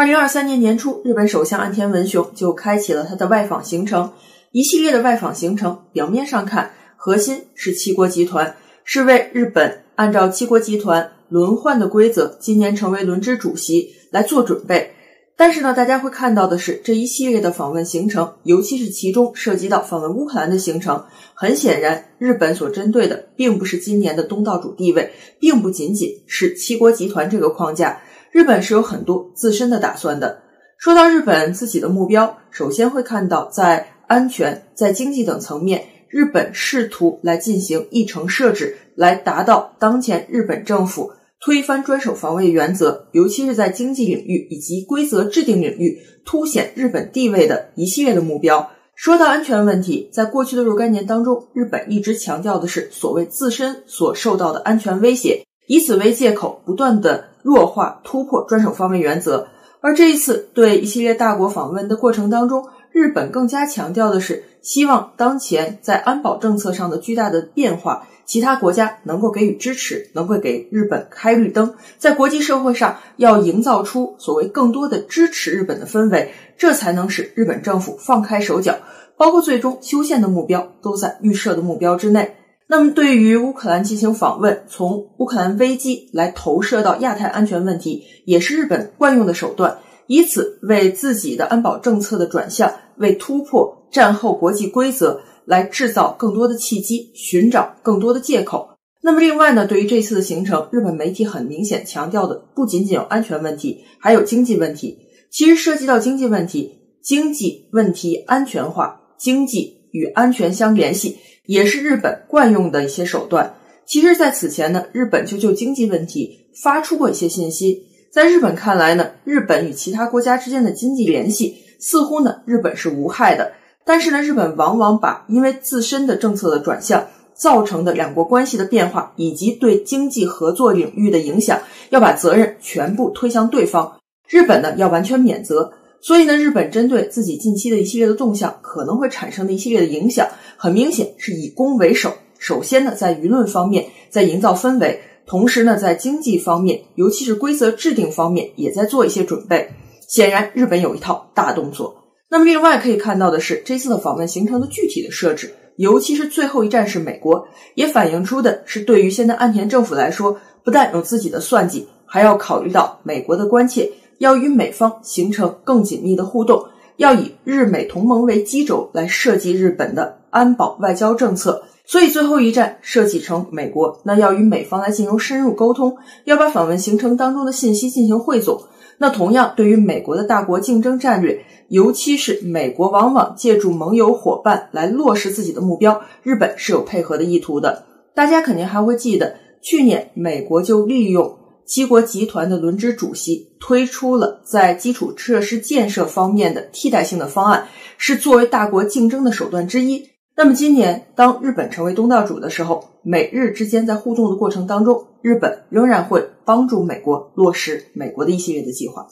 二零二三年年初，日本首相岸田文雄就开启了他的外访行程。一系列的外访行程，表面上看，核心是七国集团，是为日本按照七国集团轮换的规则，今年成为轮值主席来做准备。但是呢，大家会看到的是，这一系列的访问行程，尤其是其中涉及到访问乌克兰的行程，很显然，日本所针对的并不是今年的东道主地位，并不仅仅是七国集团这个框架。日本是有很多自身的打算的。说到日本自己的目标，首先会看到在安全、在经济等层面，日本试图来进行议程设置，来达到当前日本政府推翻专守防卫原则，尤其是在经济领域以及规则制定领域凸显日本地位的一系列的目标。说到安全问题，在过去的若干年当中，日本一直强调的是所谓自身所受到的安全威胁。以此为借口，不断的弱化、突破专守防卫原则。而这一次对一系列大国访问的过程当中，日本更加强调的是，希望当前在安保政策上的巨大的变化，其他国家能够给予支持，能够给日本开绿灯，在国际社会上要营造出所谓更多的支持日本的氛围，这才能使日本政府放开手脚，包括最终修宪的目标都在预设的目标之内。那么，对于乌克兰进行访问，从乌克兰危机来投射到亚太安全问题，也是日本惯用的手段，以此为自己的安保政策的转向，为突破战后国际规则来制造更多的契机，寻找更多的借口。那么，另外呢，对于这次的行程，日本媒体很明显强调的不仅仅有安全问题，还有经济问题。其实涉及到经济问题，经济问题安全化，经济与安全相联系。也是日本惯用的一些手段。其实，在此前呢，日本就就经济问题发出过一些信息。在日本看来呢，日本与其他国家之间的经济联系似乎呢，日本是无害的。但是呢，日本往往把因为自身的政策的转向造成的两国关系的变化，以及对经济合作领域的影响，要把责任全部推向对方。日本呢，要完全免责。所以呢，日本针对自己近期的一系列的动向，可能会产生的一系列的影响，很明显是以攻为守。首先呢，在舆论方面，在营造氛围；同时呢，在经济方面，尤其是规则制定方面，也在做一些准备。显然，日本有一套大动作。那么，另外可以看到的是，这次的访问行程的具体的设置，尤其是最后一站是美国，也反映出的是对于现在岸田政府来说，不但有自己的算计，还要考虑到美国的关切。要与美方形成更紧密的互动，要以日美同盟为基轴来设计日本的安保外交政策。所以最后一站设计成美国，那要与美方来进行深入沟通，要把访问行程当中的信息进行汇总。那同样，对于美国的大国竞争战略，尤其是美国往往借助盟友伙伴来落实自己的目标，日本是有配合的意图的。大家肯定还会记得，去年美国就利用。七国集团的轮值主席推出了在基础设施建设方面的替代性的方案，是作为大国竞争的手段之一。那么今年当日本成为东道主的时候，美日之间在互动的过程当中，日本仍然会帮助美国落实美国的一系列的计划。